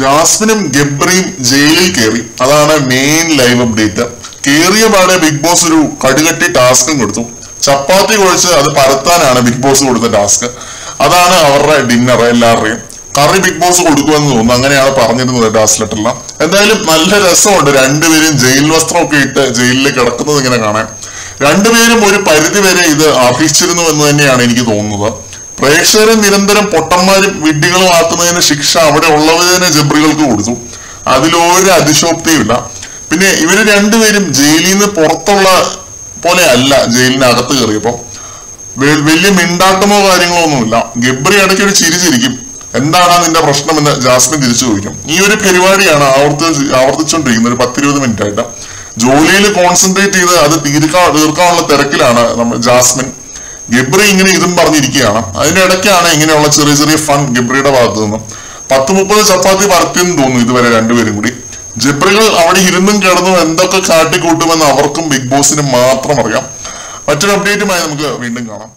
ജാസ്മിനും ഗബ്രിയും ജയിലിൽ കയറി. അതാണ് മെയിൻ ലൈവ് അപ്ഡേറ്റ് കേറിയ പാടെ ബിഗ് ബോസ് ഒരു കടുകട്ടി ടാസ്കും കൊടുത്തു. ചപ്പാത്തി കുഴച്ച് അത് പരത്താനാണ് ബിഗ് ബോസ് കൊടുത്ത ടാസ്ക് അതാണ് അവരുടെ ഡിന്നർ എല്ലാവരുടെയും. കറി ബിഗ് ബോസ് കൊടുക്കുമെന്ന് തോന്നുന്നു. അങ്ങനെയാണ് പറഞ്ഞിരുന്നത് ടാസ്ലെറ്റെല്ലാം എന്തായാലും നല്ല രസമുണ്ട് രണ്ടുപേരും ജയിൽ വസ്ത്രമൊക്കെ ഇട്ട് ജയിലിൽ കിടക്കുന്നത് ഇങ്ങനെ കാണാൻ. രണ്ടുപേരും ഒരു പരിധി വരെ ഇത് അർഹിച്ചിരുന്നു എന്ന് തന്നെയാണ് എനിക്ക് തോന്നുന്നത്. പ്രേക്ഷകരെ നിരന്തരം പൊട്ടന്മാരും വിഡ്ഢികളും ആക്കുന്നതിന് ശിക്ഷ അവിടെ ഉള്ളവരെ ജബ്രികൾക്ക് കൊടുത്തു. അതിലൊരു അതിശോക്തിയുമില്ല പിന്നെ ഇവർ രണ്ടുപേരും ജയിലിൽ നിന്ന് പുറത്തുള്ള പോലെ അല്ല ജയിലിനകത്ത് കയറിയപ്പോ. വലിയ മിണ്ടാട്ടമോ കാര്യങ്ങളോ ഒന്നുമില്ല. ഗബ്രി ഇടയ്ക്ക് ഒരു ചിരി ചിരിക്കും. എന്താണ് നിന്റെ പ്രശ്നം എന്ന് ജാസ്മിൻ തിരിച്ചു ചോദിക്കും. ഈ ഒരു പരിപാടിയാണ് ആവർത്തി ആവർത്തിച്ചുകൊണ്ടിരിക്കുന്നത്. ഒരു പത്തിരുപത് മിനിറ്റ് ആയിട്ട് ജോലിയിൽ കോൺസെൻട്രേറ്റ് ചെയ്ത് അത് തീർക്കാ തീർക്കാനുള്ള തിരക്കിലാണ് നമ്മൾ ജാസ്മിൻ. ഗബ്രി ഇങ്ങനെ ഇതും പറഞ്ഞിരിക്കുകയാണ്. അതിനിടയ്ക്കാണ് ഇങ്ങനെയുള്ള ചെറിയ ചെറിയ ഫൺ ഗിബ്രിയുടെ ഭാഗത്തു നിന്നും പത്ത് മുപ്പത് ചപ്പാത്തി പറത്തിയെന്ന് തോന്നുന്നു ഇതുവരെ രണ്ടുപേരും കൂടി. ജബ്രികൾ അവിടെ ഇരുന്നും കിടന്നും എന്തൊക്കെ കാട്ടിക്കൂട്ടുമെന്ന് അവർക്കും ബിഗ് ബോസിനും മാത്രം അറിയാം. മറ്റൊരു അപ്ഡേറ്റുമായി നമുക്ക് വീണ്ടും കാണാം.